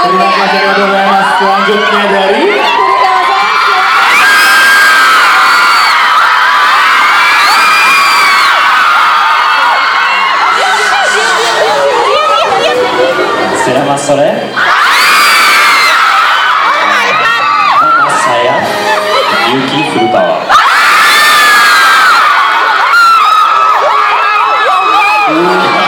Terima kasih untuk Mas. Selanjutnya dari Selamat sore. Nama saya Yuki Furutawa. Uh.